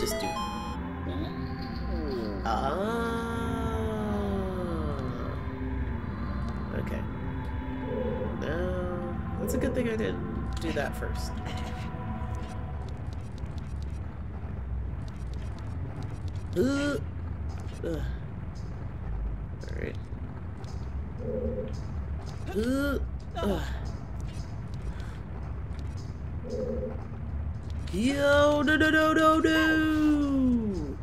Just do. Ah. Okay. No, that's a good thing I didn't do that first. Ugh. Ugh. Alright. Ugh. Ugh. Yo, no, no, no, no, no!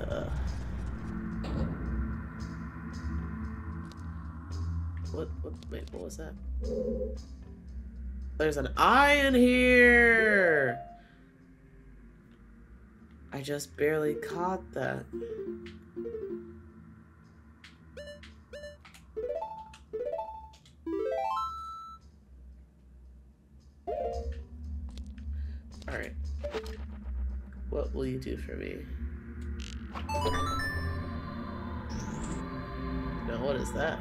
Uh. What, what, wait, what was that? There's an eye in here! I just barely caught that. What will you do for me? Now what is that?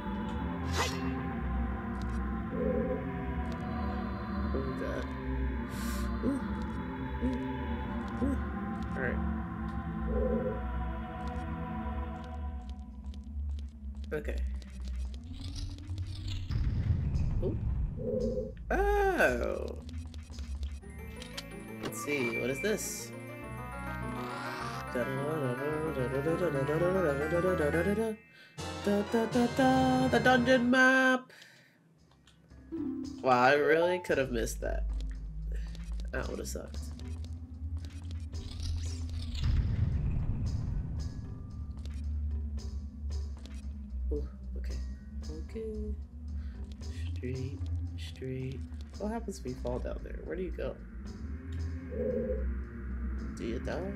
Oh god. Alright. Okay. Ooh. Oh! Let's see, what is this? The dungeon map! Wow, I really could have missed that. That would have sucked. Okay. Okay. Street, street. What happens if we fall down there? Where do you go? Do you die?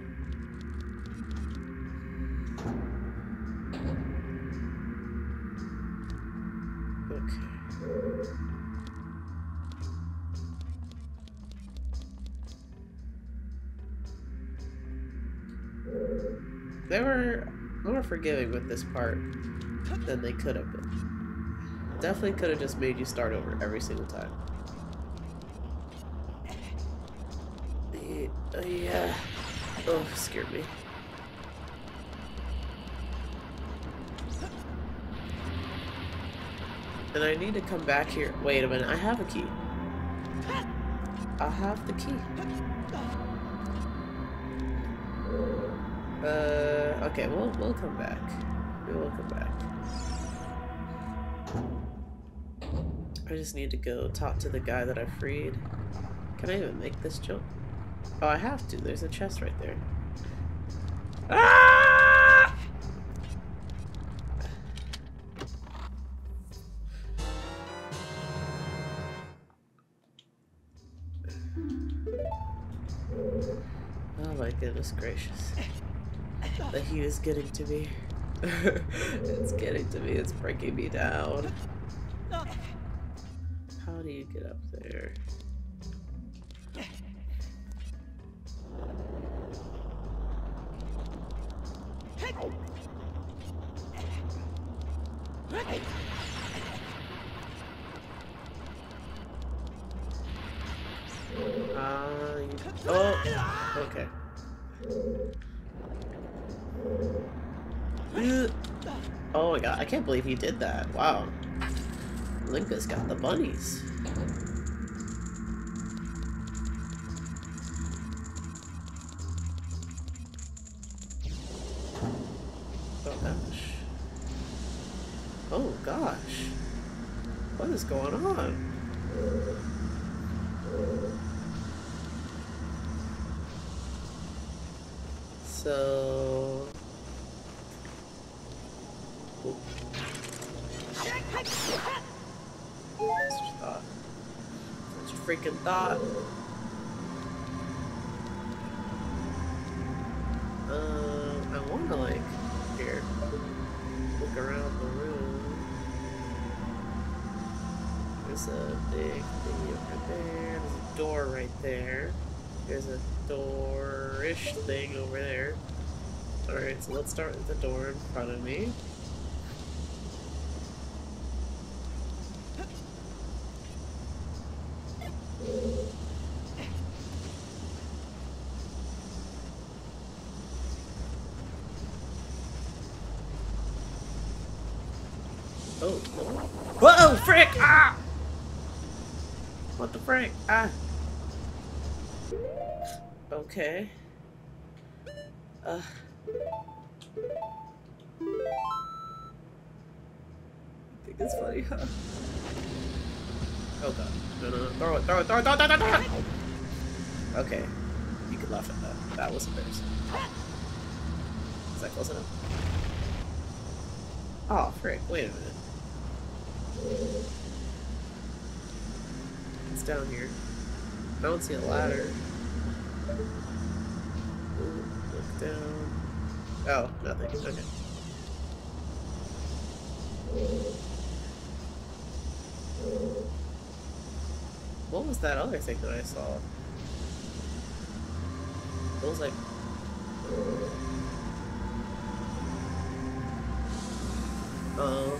They were more forgiving with this part than they could have been. Definitely could have just made you start over every single time. Uh, yeah. Oh, scared me. And I need to come back here. Wait a minute, I have a key. I have the key. Uh, okay, we'll we'll come back. We will come back. I just need to go talk to the guy that I freed. Can I even make this jump? Oh, I have to. There's a chest right there. Goodness gracious. The heat is getting to me. it's getting to me. It's breaking me down. How do you get up there? Uh, oh, okay. Oh my god, I can't believe he did that. Wow. Linka's got the bunnies. Your whoa, frick! Ah! What the frick? Ah! Okay. Uh. I think it's funny, huh? Oh god. Throw it, throw it, throw it, throw it, throw it, throw it! Okay. You can laugh at that. That was embarrassing. Is that close enough? Oh, frick. Wait a minute. It's down here. I don't see a ladder. Ooh, look down. Oh, nothing. Okay. What was that other thing that I saw? It was like... Oh.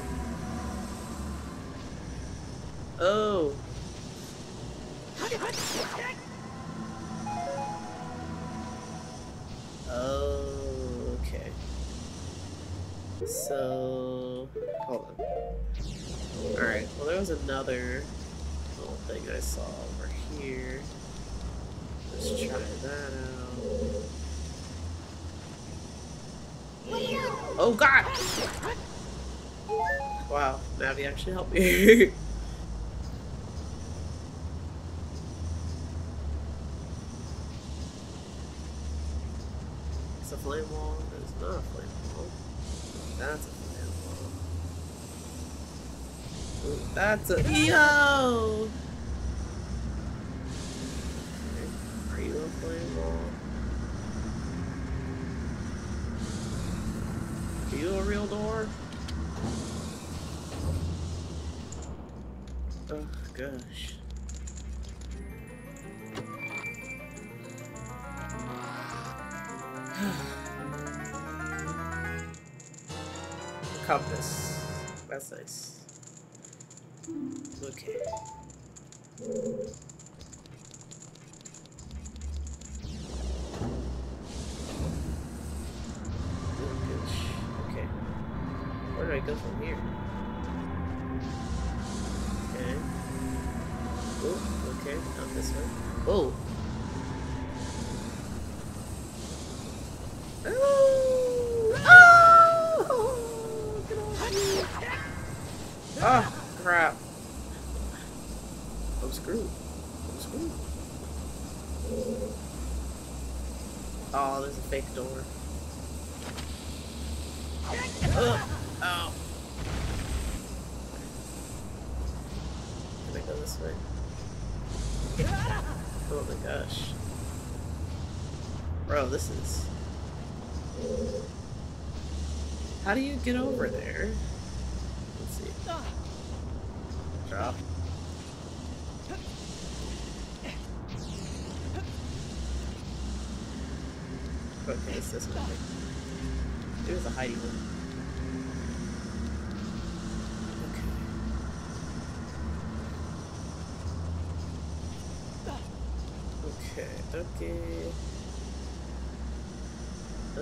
So, hold on. Alright, well there was another little thing I saw over here. Let's try that out. Oh god! Wow, Navi actually helped me. it's a flame wall. It's not a flame wall. That's a flame wall. Ooh, that's a yo. Are you a? Are you a real door? Oh gosh. Compass. That's nice. Okay. Okay. Where do I go from here? Okay. Oh, okay, not this way. Oh! Oh! Oh! Get off me! Ah, crap. I'm screwed. I'm screwed. Oh, there's a fake door. Ugh. Oh. Can I go this way? Oh my gosh. Bro, this is... How do you get over there? Let's see. Drop. Okay, it's this one. There's a hiding one. Okay. Okay, okay. Uh,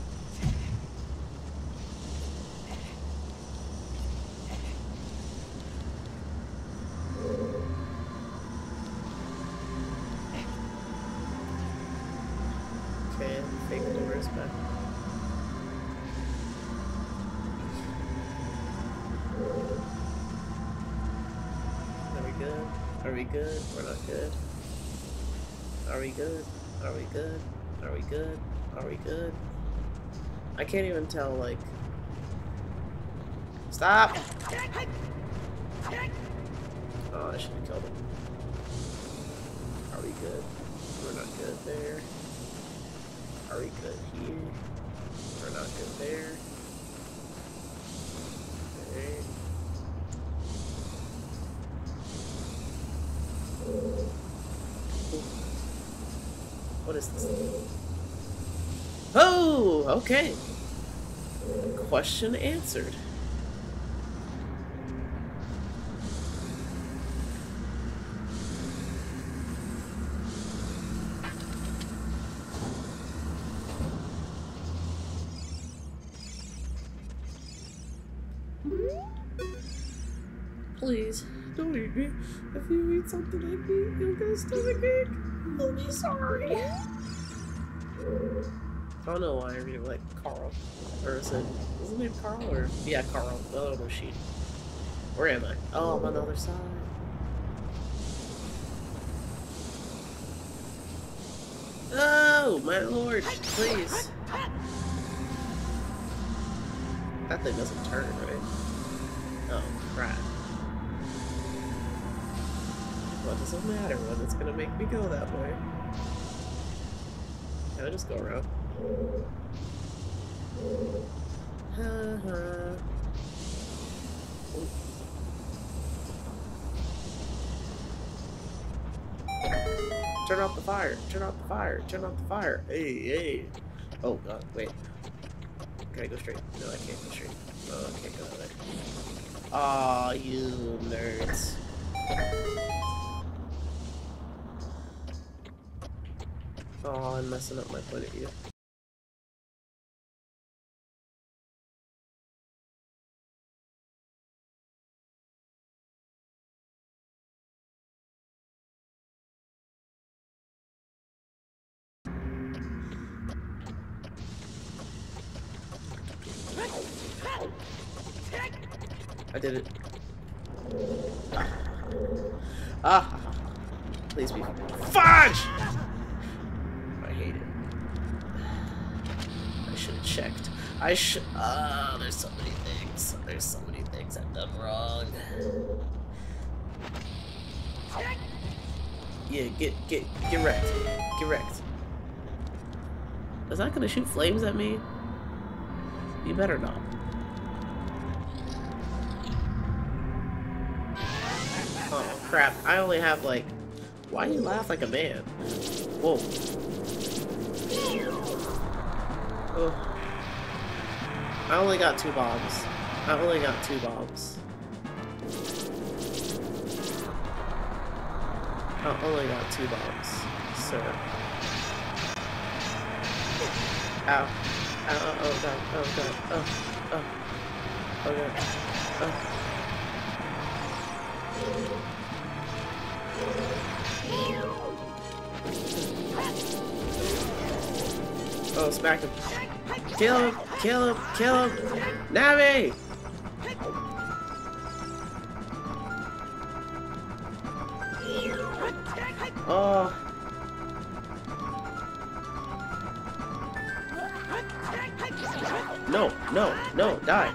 Good? We're not good. Are we good? Are we good? Are we good? Are we good? I can't even tell, like... Stop! Oh, I should have killed him. Are we good? We're not good there. What is this? Oh, okay. Question answered. Please, don't eat me. If you eat something, I eat. I'm gonna stomachache. Sorry. I don't know why I really like Carl. Or is it, is his Carl? Or, yeah, Carl, the other machine. Where am I? Oh, I'm on the other side. Oh, my lord, please. That thing doesn't turn, right? Oh, crap. What does it matter when it's gonna make me go that way? Can I just go around? Turn off the fire! Turn off the fire! Turn off the fire! Hey, hey! Oh god, wait. Can I go straight? No, I can't go straight. Oh, I can't go that way. Aw, you nerds. Oh, I'm messing up my of view. I did it. Ah. Please be fudge! I hate it. I should have checked. I should. Ah, there's so many things. There's so many things I've done wrong. Yeah, get get get wrecked. Get wrecked. Is that gonna shoot flames at me? You better not. Oh crap, I only have like... Why do you laugh like a man? Whoa. Oh. I only got two bombs. I only got two bombs. I only got two bombs, sir. Ow. Ow, oh, oh god, oh god, oh, oh, oh, oh. god, oh. Oh, smack him. Kill him, kill him, kill him! Navi! Oh. No, no, no, die.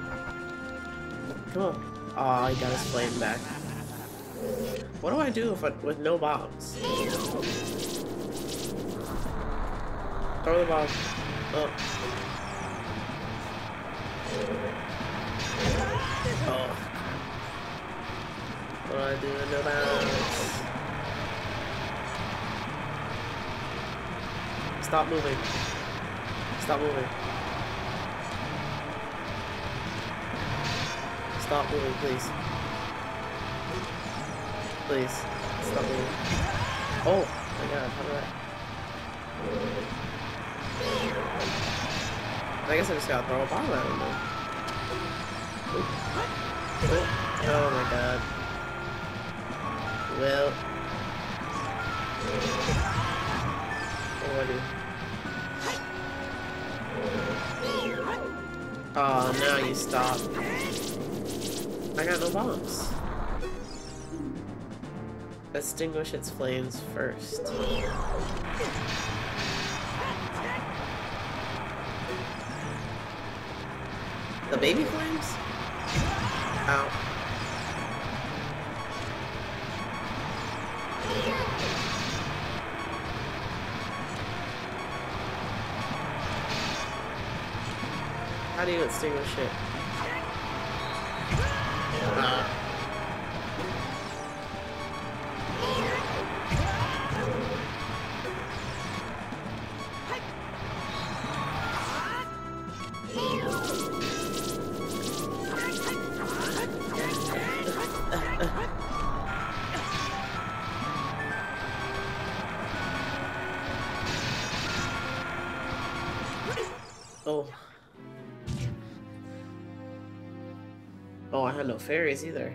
Come on. Oh, he got his flame back. What do I do if I, with no bombs? Throw the bomb. Oh. What do I do with no bombs? Stop moving. Stop moving. Stop moving, please. Please. Stop moving. Oh my god, how do I... I guess I just gotta throw a bomb at him then. Oh, oh my god. Well... What do I do? Oh, now you stop. I got no bombs. Extinguish its flames first. The baby flames? Ow. Do you extinguish it? Fairies either.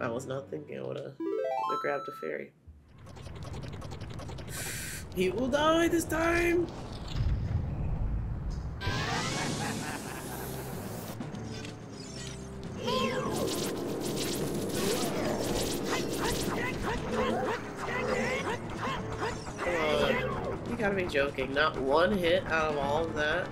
I was not thinking I would have grabbed a fairy. He will die this time! You gotta be joking. Not one hit out of all of that.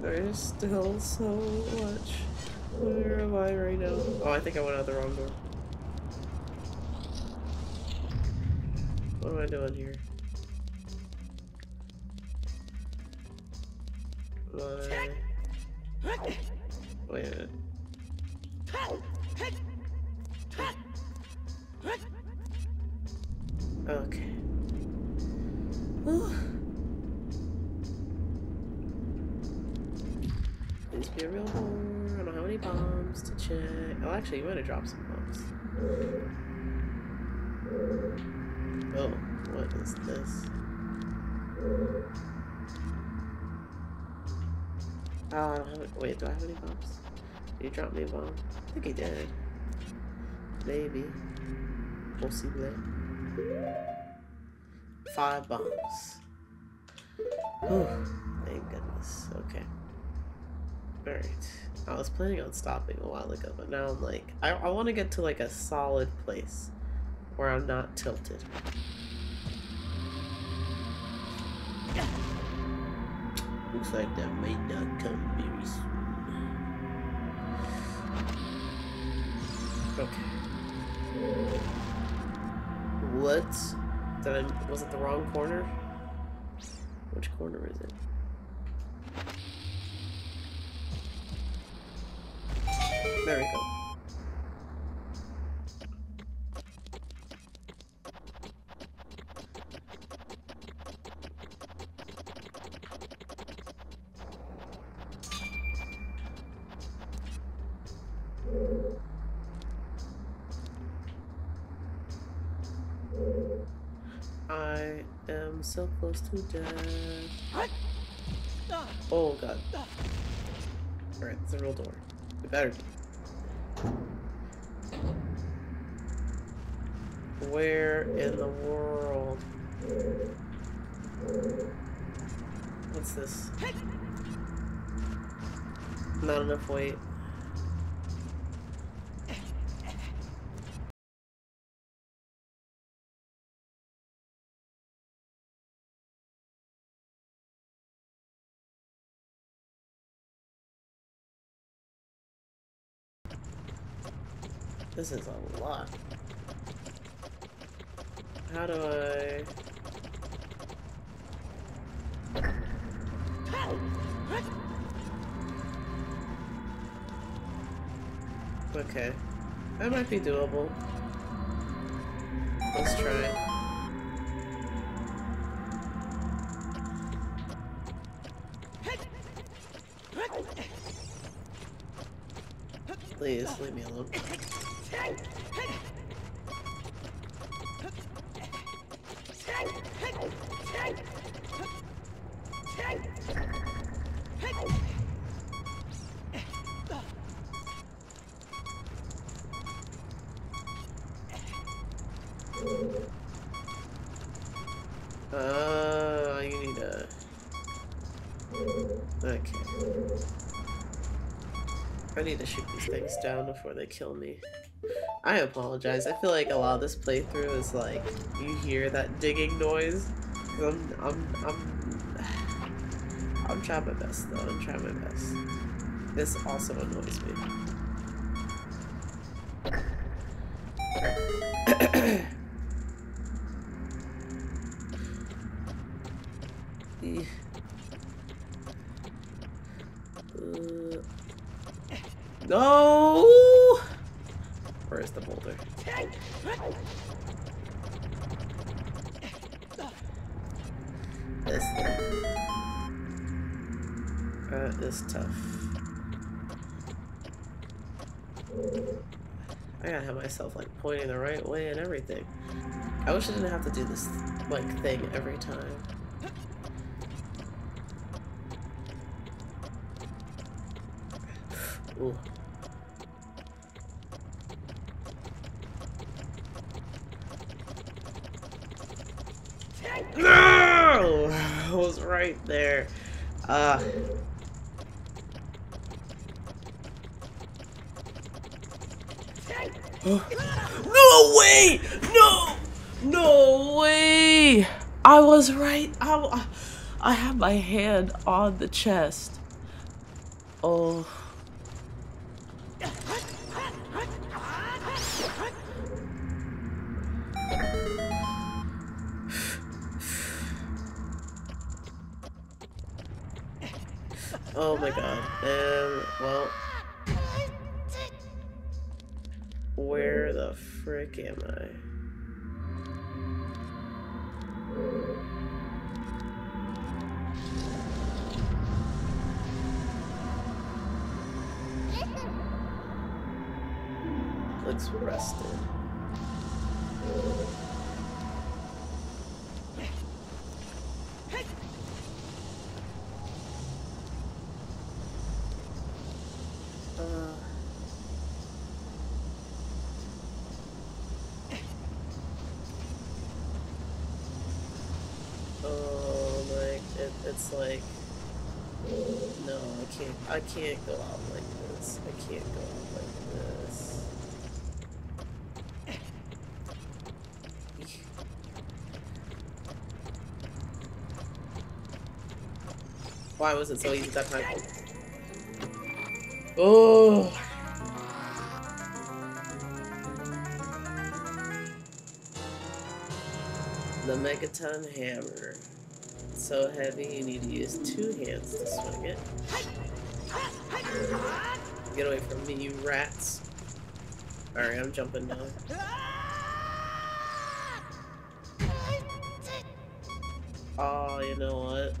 There's still so much. Where am I right now? Oh, I think I went out the wrong door. What am I doing here? Oh, I don't have it. Wait, do I have any bombs? Did you drop me a bomb? I think he did. Maybe. Possibly. Five bombs. Oh, thank goodness. Okay. Alright. I was planning on stopping a while ago, but now I'm like, I, I want to get to like a solid place where I'm not tilted. Looks like that might not come very soon. Okay. What? Did I, was it the wrong corner? Which corner is it? There we go. Close. Oh god. Alright, it's a real door. It better be. Where in the world? What's this? Not enough weight. This is a lot. How do I... Okay. That might be doable. Let's try. Please, leave me alone. Uh. I need to shoot these things down before they kill me. I apologize. I feel like a lot of this playthrough is like, you hear that digging noise. I'm, I'm, I'm, I'm trying my best though. I'm trying my best. This also annoys me. Uh, no! Myself like pointing the right way and everything. I wish I didn't have to do this like thing every time. Ooh. No! I was right there. Uh. no way! No! No way! I was right. I, I have my hand on the chest. Oh. Oh my god. Um, well. Where the frick am I? Looks rusted. Uh, oh my, it, it's like, no, I can't, I can't go out like this. I can't go out like this. Why was it so easy that time? Oh. The Megaton Hammer. So heavy you need to use two hands to swing it. Get away from me, you rats. Alright, I'm jumping now. Oh, you know what?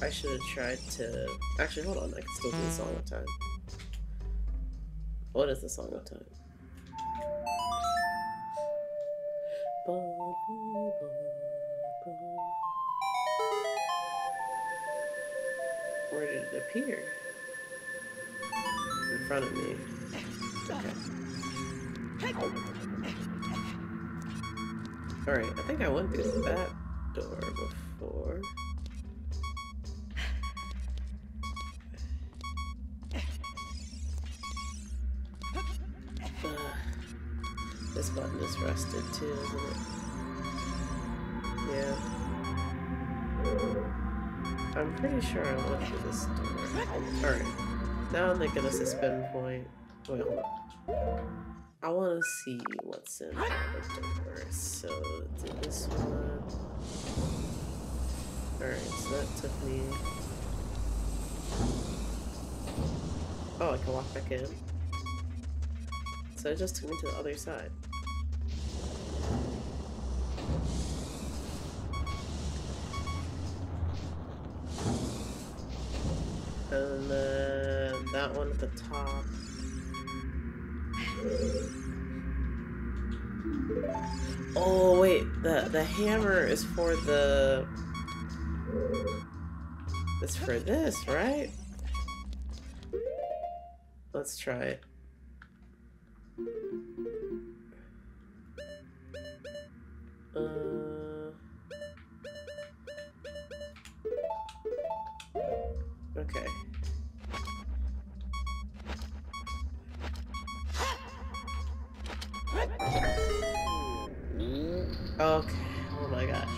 I should have tried to... Actually, hold on. I can still do the Song of Time. What is the Song of Time? Went through that door before. Uh, this button is rusted too, isn't it? Yeah. I'm pretty sure I went through this door. Alright. Now I'm making a suspend point. Wait, hold on. I want to see what's in the door. So did this one. Alright, so that took me. Oh, I can walk back in. So it just took me to the other side. And then that one at the top. Oh wait, the the hammer is for the it's for this, right? Let's try it. Okay. Oh my gosh.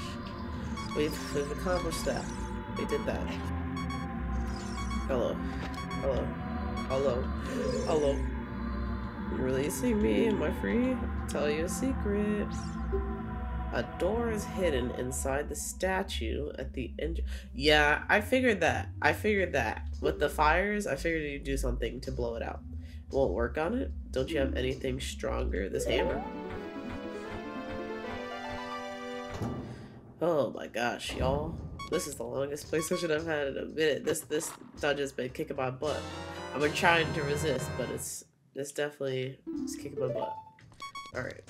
We've we've accomplished that. We did that. Hello. Hello. Hello. Hello. You releasing me? Am I free? Tell you a secret. A door is hidden inside the statue at the end. Yeah, I figured that. I figured that. With the fires, I figured you'd do something to blow it out. Won't work on it? Don't you have anything stronger? This hammer? Oh my gosh, y'all. This is the longest PlayStation I've had in a minute. This this dungeon's been kicking my butt. I've been trying to resist, but it's it's definitely it's kicking my butt. Alright.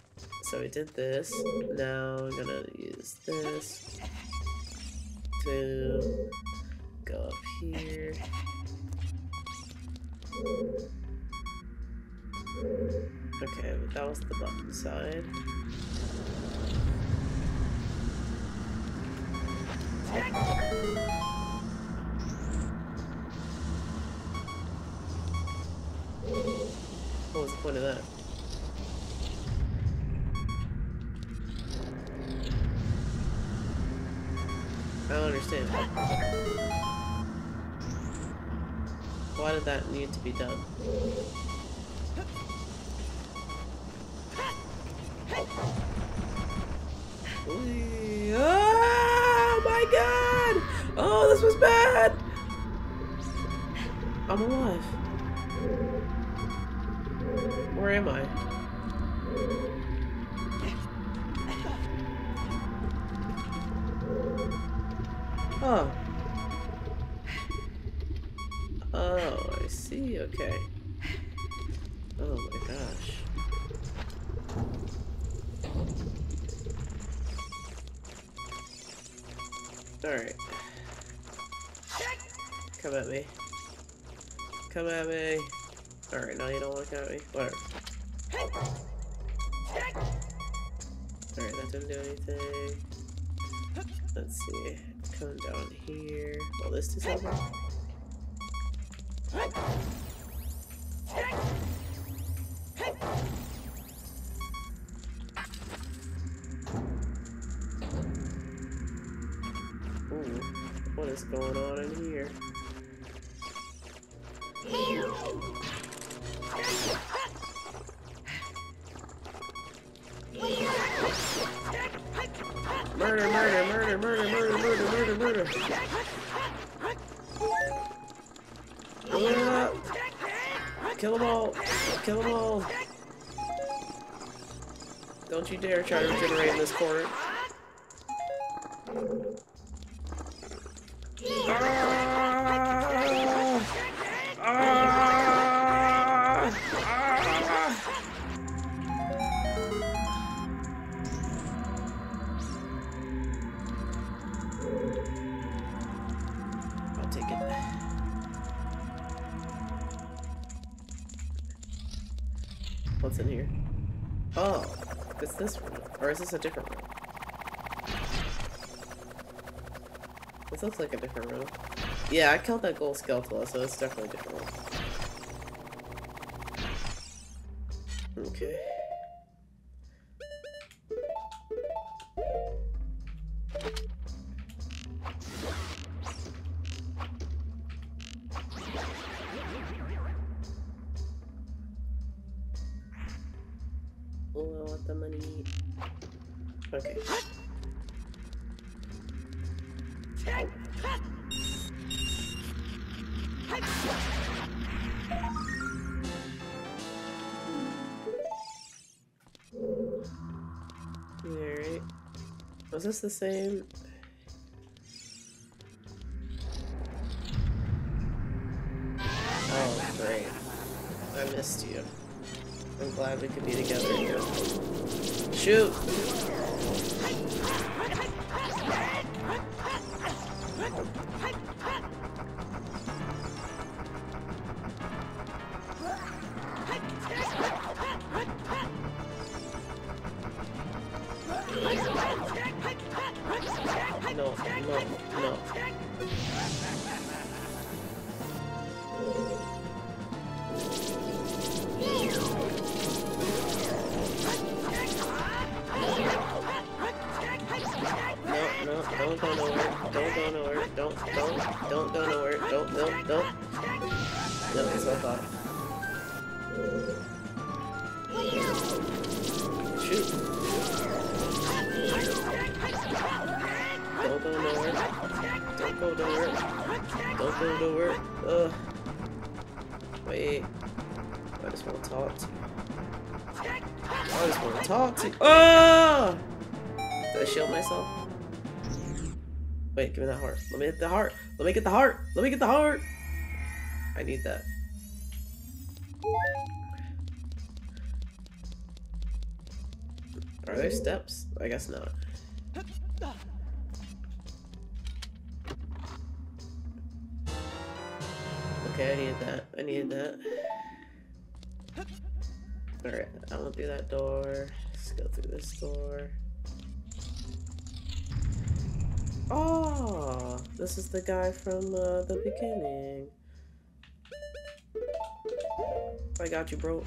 So we did this. Now I'm gonna use this to go up here. Okay, that was the button side. What was the point of that? I don't understand. Why did that need to be done? I'm alive. Come at me. Alright, now you don't look at me. Whatever. Alright, that didn't do anything. Let's see. Come down here. Will this do something? Ooh, what is going on in here? Yeah. Kill them all. Kill them all. Don't you dare try to regenerate in this corner. Yeah, I killed that gold Skulltula, so it's definitely different. Okay. Oh, I want the money. Okay. Was this the same? Want to talk to you. I just want to talk to you. Oh! Did I shield myself? Wait, give me that heart. Let me hit the heart. Let me get the heart. Let me get the heart. I need that. Are there steps? I guess not. Okay, I needed that. I needed that. Alright, I won't do that door. Let's go through this door. Oh, this is the guy from uh, the beginning. I got you, bro.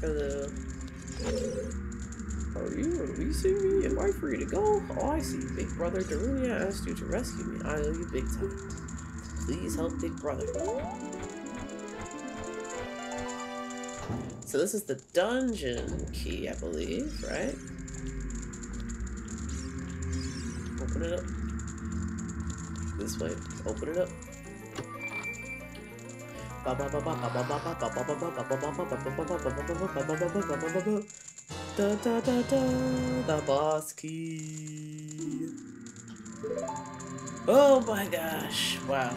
Hello. Are you releasing me? Am I free to go? Oh, I see. Big brother Darunia asked you to rescue me. I owe you big time. Please help Big Brother. So this is the dungeon key, I believe, right? Open it up. This way. Open it up. Da da da da the boss key. Oh my gosh, wow.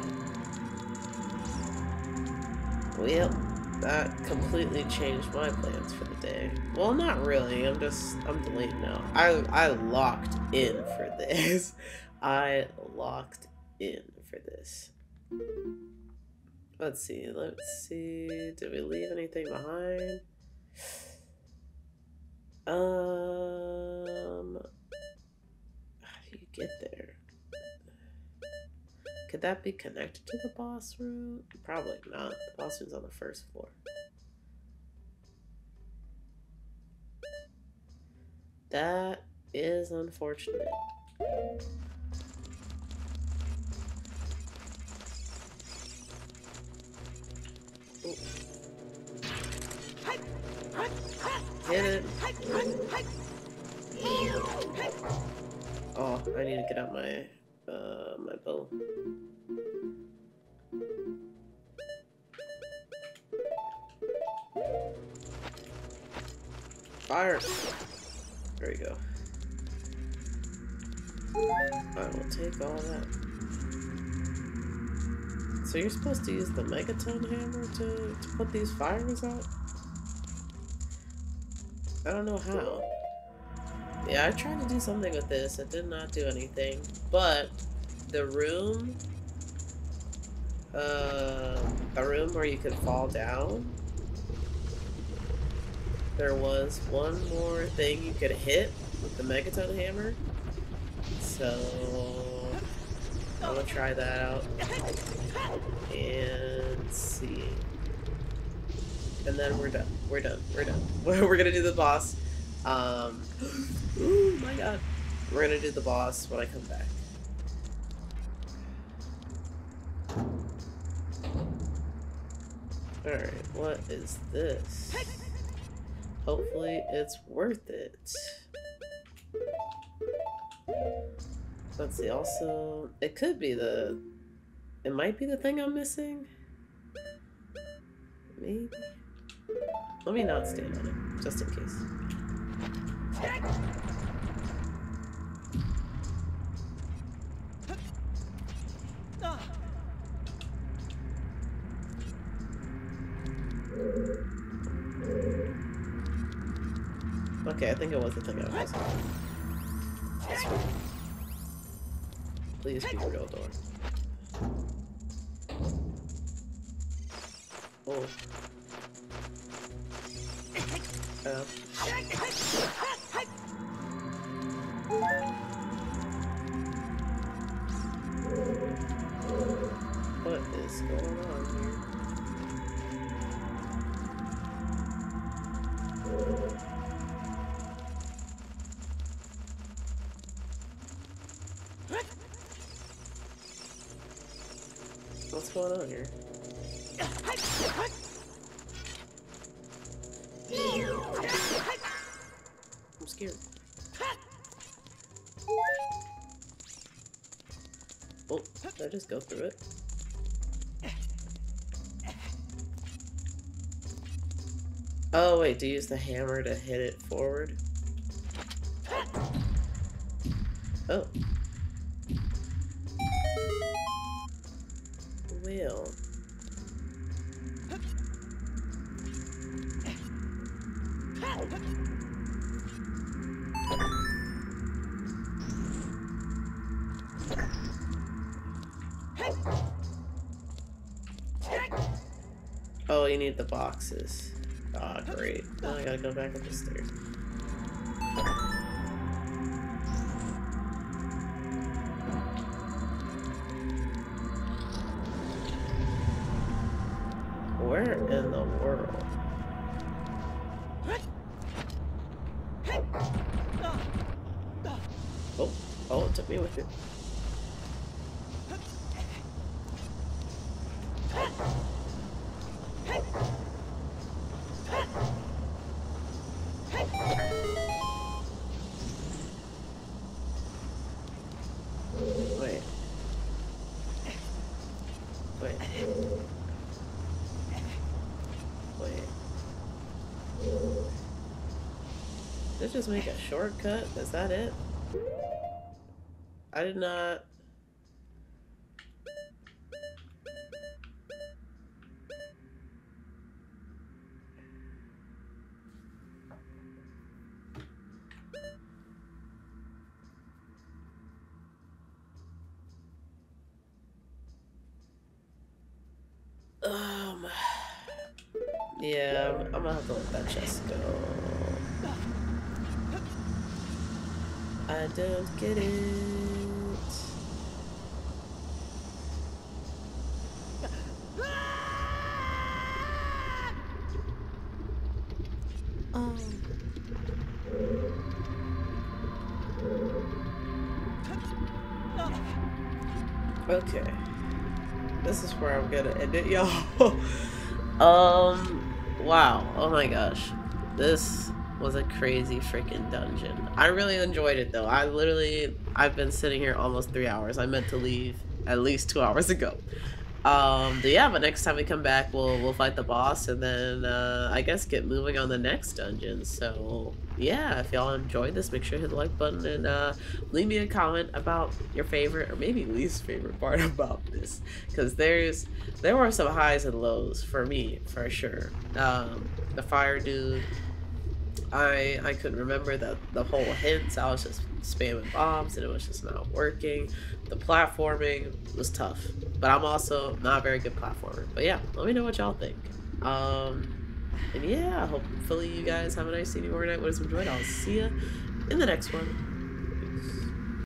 Well that completely changed my plans for the day. Well, not really. I'm just, I'm delayed now. I, I locked in for this. I locked in for this. Let's see, let's see. Did we leave anything behind? Um, how do you get there? Could that be connected to the boss room? Probably not. The boss room's on the first floor. That is unfortunate. Ooh. Hit it. Oh, I need to get out my uh my bow. Fire! There we go. I will take all that. So you're supposed to use the megaton hammer to, to put these fires out? I don't know how. Yeah, I tried to do something with this. It did not do anything. But the room, uh, a room where you could fall down, there was one more thing you could hit with the Megaton Hammer. So I'm gonna try that out and see. And then we're done. We're done. We're done. We're gonna do the boss. Um, oh my god. We're gonna do the boss when I come back. Alright, what is this? Hopefully it's worth it. Let's see, also, it could be the, it might be the thing I'm missing. Maybe. Let me not stand on it, just in case. Okay, I think it was the thing I was on. Please be real door. Oh. What is going on here? What's going on here? Just go through it? Oh wait, to use the hammer to hit it forward? Oh. Ah, oh, great. Now I gotta go back up the stairs. Where in the world? It just make a shortcut? Is that it? I did not... Um, yeah, I'm, I'm gonna have to let that chest go. I don't get it. Um. Okay. This is where I'm gonna end it, y'all. um, wow. Oh my gosh. This was a crazy freaking dungeon. I really enjoyed it though. I literally, I've been sitting here almost three hours. I meant to leave at least two hours ago. Um, but yeah, but next time we come back, we'll we'll fight the boss and then uh, I guess get moving on the next dungeon. So yeah, if y'all enjoyed this, make sure to hit the like button and uh, leave me a comment about your favorite or maybe least favorite part about this, because there's there were some highs and lows for me for sure. Um, the fire dude, I I couldn't remember the the whole hints. I was just spamming bombs and it was just not working. The platforming was tough, but I'm also not a very good platformer. But yeah, let me know what y'all think. Um, and yeah, hopefully you guys have a nice evening or night. What has enjoyed? I'll see you in the next one.